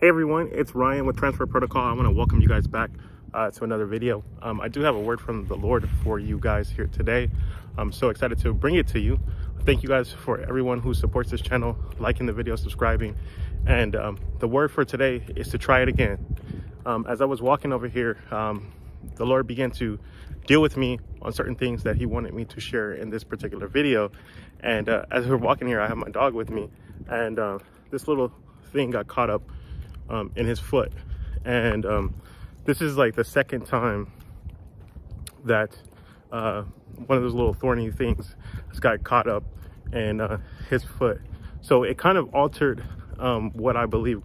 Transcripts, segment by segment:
Hey everyone, it's Ryan with Transformation Protocol. I want to welcome you guys back uh, to another video. Um, I do have a word from the Lord for you guys here today. I'm so excited to bring it to you. Thank you guys for everyone who supports this channel, liking the video, subscribing. And um, the word for today is to try it again. Um, as I was walking over here, um, the Lord began to deal with me on certain things that he wanted me to share in this particular video. And uh, as we're walking here, I have my dog with me and uh, this little thing got caught up um, in his foot. And um, this is like the second time that uh, one of those little thorny things has got caught up in uh, his foot. So it kind of altered um, what I believe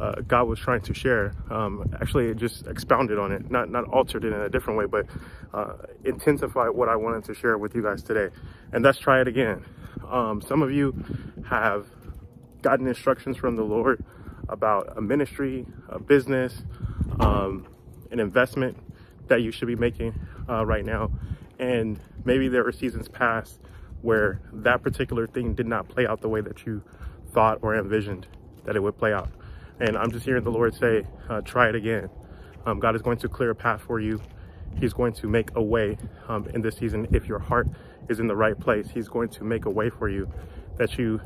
uh, God was trying to share. Um, actually, it just expounded on it, not not altered it in a different way, but uh, intensified what I wanted to share with you guys today. And let's try it again. Um, some of you have gotten instructions from the Lord about a ministry, a business, um, an investment that you should be making uh, right now. And maybe there were seasons past where that particular thing did not play out the way that you thought or envisioned that it would play out. And I'm just hearing the Lord say, uh, try it again. Um, God is going to clear a path for you. He's going to make a way um, in this season. If your heart is in the right place, he's going to make a way for you that you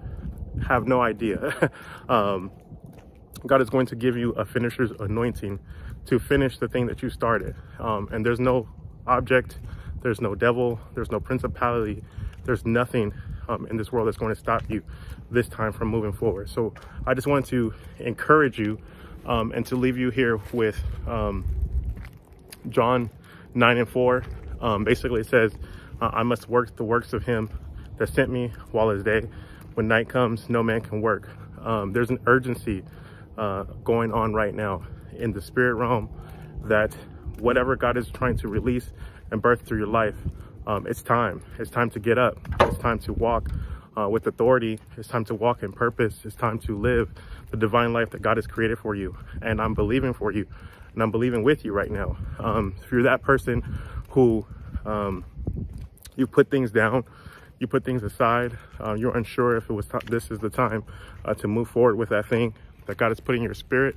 have no idea. um, God is going to give you a finisher's anointing to finish the thing that you started. Um, and there's no object, there's no devil, there's no principality, there's nothing um, in this world that's going to stop you this time from moving forward. So I just want to encourage you um, and to leave you here with um, John 9 and 4. Um, basically, it says, I must work the works of him that sent me while it's day. When night comes, no man can work. Um, there's an urgency uh, going on right now in the spirit realm that whatever God is trying to release and birth through your life, um, it's time. It's time to get up. It's time to walk uh, with authority. It's time to walk in purpose. It's time to live the divine life that God has created for you. And I'm believing for you. And I'm believing with you right now. Um, if you're that person who um, you put things down, you put things aside, uh, you're unsure if it was this is the time uh, to move forward with that thing that God has put in your spirit,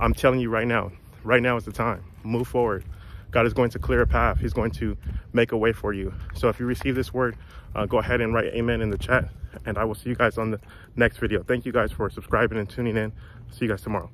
I'm telling you right now, right now is the time. Move forward. God is going to clear a path. He's going to make a way for you. So if you receive this word, uh, go ahead and write amen in the chat. And I will see you guys on the next video. Thank you guys for subscribing and tuning in. See you guys tomorrow.